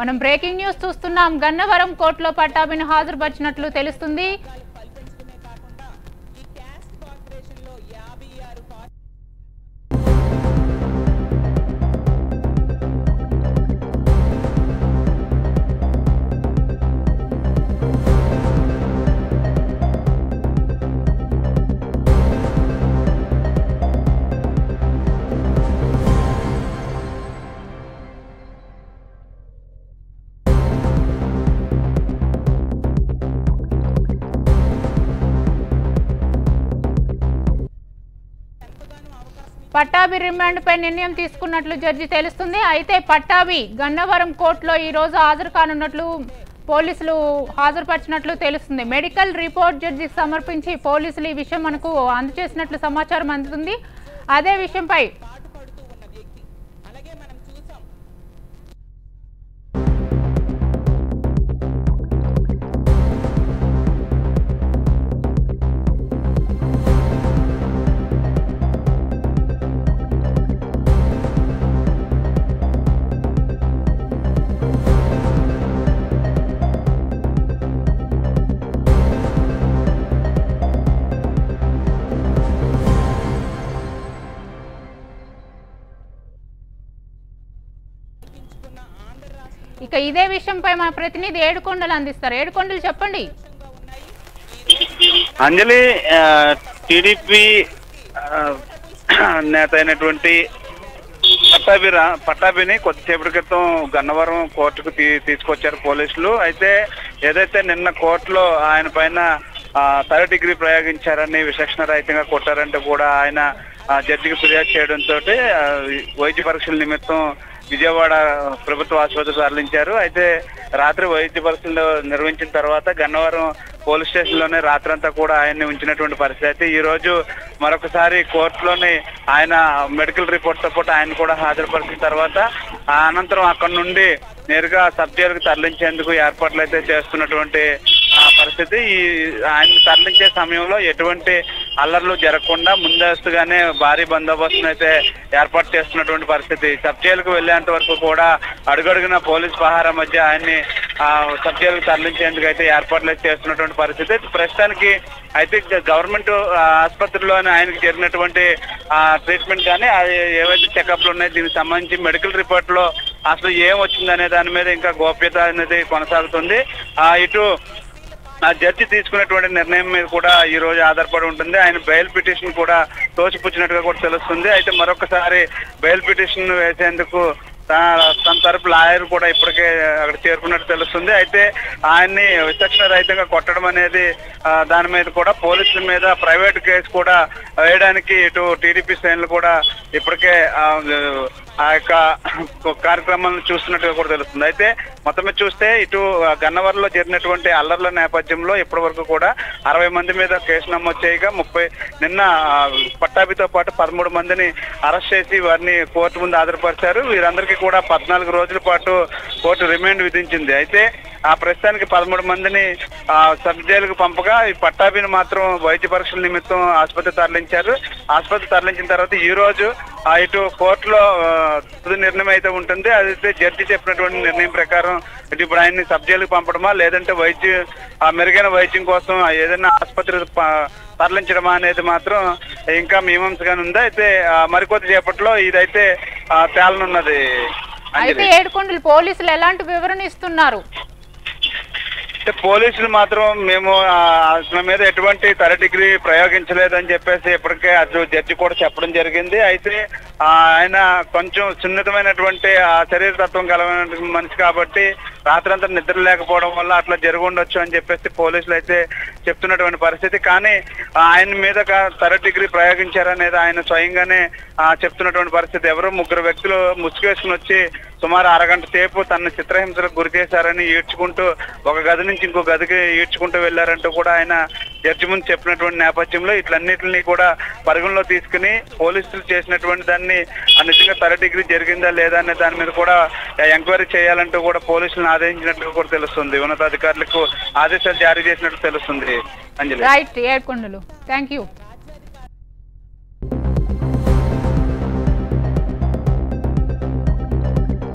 మనం breaking news చూస్తున్నాం. గన్నవరం కోర్టులో పట్టాభిని హాజరుపరిచినట్లు తెలుస్తుంది. పట్టాభి రిమాండ్ పై నిర్ణయం తీసుకున్నట్లు జడ్జి తెలుస్తుంది. అయితే పట్టాభి గన్నవరం కోర్టులో ఈ రోజు హాజరు కానున్నట్లు పోలీసులు హాజరుపరిచినట్లు తెలుస్తుంది. మెడికల్ రిపోర్ట్ జడ్జికి సమర్పించి పోలీసులు ఈ విషయం మనకు అందజేసినట్లు సమాచారం అందుతుంది. అదే విషయంపై ఇక ఇదే విషయంపై మా ప్రతినిధి ఏడుకొండలు అందిస్తారు. ఏడుకొండలు చెప్పండి. అంజలి టీడీపీ నేత అయినటువంటి పట్టాభి పట్టాభిని కొద్దిసేపటి క్రితం గన్నవరం కోర్టుకు తీ- తీసుకొచ్చారు పోలీసులు. అయితే ఏదైతే నిన్న కోర్టులో ఆయన పైన థర్డ్ డిగ్రీ ప్రయోగించారని విచక్షణ రహితంగా కొట్టారంటే కూడా ఆయన జడ్జికి ఫిర్యాదు చేయడంతో వైద్య పరీక్షల నిమిత్తం విజయవాడ ప్రభుత్వ ఆసుపత్రికి తరలించారు. అయితే రాత్రి వైద్య పరీక్షలు నిర్వహించిన తర్వాత గన్నవరం పోలీస్ స్టేషన్లోనే రాత్రంతా కూడా ఆయన్ని ఉంచినటువంటి పరిస్థితి. ఈ రోజు మరొకసారి కోర్టులోని ఆయన మెడికల్ రిపోర్ట్తో పాటు ఆయన కూడా హాజరుపరిచిన తర్వాత అనంతరం అక్కడ నుండి నేరుగా సబ్ జైలుకు తరలించేందుకు ఏర్పాట్లు అయితే చేస్తున్నటువంటి ఆ పరిస్థితి. ఈ ఆయన తరలించే సమయంలో ఎటువంటి అల్లర్లు జరగకుండా ముందస్తుగానే భారీ బందోబస్తును అయితే ఏర్పాటు చేస్తున్నటువంటి పరిస్థితి. సబ్ జైలుకు వెళ్ళేంత వరకు కూడా అడుగడుగున పోలీస్ పహారా మధ్య ఆయన్ని సబ్ జైలుకు తరలించేందుకు అయితే ఏర్పాట్లు అయితే చేస్తున్నటువంటి పరిస్థితి. ప్రస్తుతానికి అయితే గవర్నమెంట్ ఆసుపత్రిలోనే ఆయనకు జరిగినటువంటి ట్రీట్మెంట్ కానీ అది ఏవైతే చెకప్లు ఉన్నాయో దీనికి సంబంధించి మెడికల్ రిపోర్ట్లో అసలు ఏం వచ్చిందనే దాని మీద ఇంకా గోప్యత అనేది కొనసాగుతుంది. ఆ, ఇటు ఆ జడ్జి తీసుకున్నటువంటి నిర్ణయం మీద కూడా ఈ రోజు ఆధారపడి ఉంటుంది. ఆయన బెయిల్ పిటిషన్ కూడా తోసిపుచ్చినట్టుగా కూడా తెలుస్తుంది. అయితే మరొకసారి బెయిల్ పిటిషన్ వేసేందుకు తా- తన తరపు లాయర్ కూడా ఇప్పటికే అక్కడ చేరుకున్నట్టు తెలుస్తుంది. అయితే ఆయన్ని విచక్షణ రహితంగా కొట్టడం అనేది దాని మీద కూడా పోలీసుల మీద ప్రైవేట్ కేసు కూడా వేయడానికి ఇటు టీడీపీ శ్రేణులు కూడా ఇప్పటికే ఆ, యొక్క కార్యక్రమాలను చూస్తున్నట్టుగా కూడా తెలుస్తుంది. అయితే మొత్తం చూస్తే ఇటు ఆ, గన్నవరంలో జరిగినటువంటి అల్లర్ల నేపథ్యంలో ఇప్పటి వరకు కూడా అరవై మంది మీద కేసు నమోదు చేయగా ముప్పై నిన్న పట్టాభితో పాటు పదమూడు మందిని అరెస్ట్ చేసి వారిని కోర్టు ముందు హాజరుపరిచారు. వీరందరికీ కూడా పద్నాలుగు రోజుల పాటు కోర్టు రిమాండ్ విధించింది. అయితే ఆ ప్రస్తుతానికి పదమూడు మందిని సబ్ జైలుకు పంపగా ఈ పట్టాభిని మాత్రం వైద్య పరీక్షల నిమిత్తం ఆసుపత్రి తరలించారు. ఆసుపత్రి తరలించిన తర్వాత ఈ రోజు ఇటు కోర్టులో తుది నిర్ణయం అయితే ఉంటుంది. అదైతే జడ్జి చెప్పినటువంటి నిర్ణయం ప్రకారం ఇటు ఇప్పుడు ఆయన్ని సబ్ జైలుకు పంపడమా లేదంటే వైద్య ఆ మెరుగైన వైద్యం కోసం ఏదైనా ఆసుపత్రి తరలించడమా అనేది మాత్రం ఇంకా మీమాంసగానే ఉంది? అయితే మరికొద్ది చేపట్లో ఇదైతే తేలనున్నది అయితే ఏడుకొండలు పోలీసులు ఎలాంటి వివరణ ఇస్తున్నారు? అయితే పోలీసులు మాత్రం మేము ఆ, అతని మీద ఎటువంటి తర డిగ్రీ ప్రయోగించలేదని చెప్పేసి ఇప్పటికే అటు జడ్జి కూడా చెప్పడం జరిగింది. అయితే ఆయన కొంచెం సున్నితమైనటువంటి ఆ శరీర తత్వం కల మనిషి కాబట్టి రాత్రంతా నిద్ర లేకపోవడం వల్ల అట్లా జరిగి ఉండొచ్చు అని చెప్పేసి పోలీసులు అయితే చెప్తున్నటువంటి పరిస్థితి. కానీ ఆయన మీద తర డిగ్రీ ప్రయోగించారనేది ఆయన స్వయంగానే చెప్తున్నటువంటి పరిస్థితి. ఎవరో ముగ్గురు వ్యక్తులు ముసుగేసుకుని వచ్చి సుమారు అరగంట సేపు తన చిత్రహింసలకు గురి చేశారని ఈడ్చుకుంటూ ఒక గది నుంచి ఇంకో గదికి ఈడ్చుకుంటూ వెళ్ళారంటూ కూడా ఆయన జడ్జి ముందు చెప్పినటువంటి నేపథ్యంలో ఇట్లన్నిటిని కూడా పరిగణలో తీసుకుని పోలీసులు చేసినటువంటి దాన్ని ఆ నిజంగా తర డిగ్రీ జరిగిందా లేదా అనే దాని మీద కూడా ఎంక్వైరీ చేయాలంటూ కూడా పోలీసులను ఆదేశించినట్టు కూడా తెలుస్తుంది. ఉన్నతాధికారులకు ఆదేశాలు జారీ చేసినట్టు తెలుస్తుంది. Anjali. Right Yedukondalu. Thank you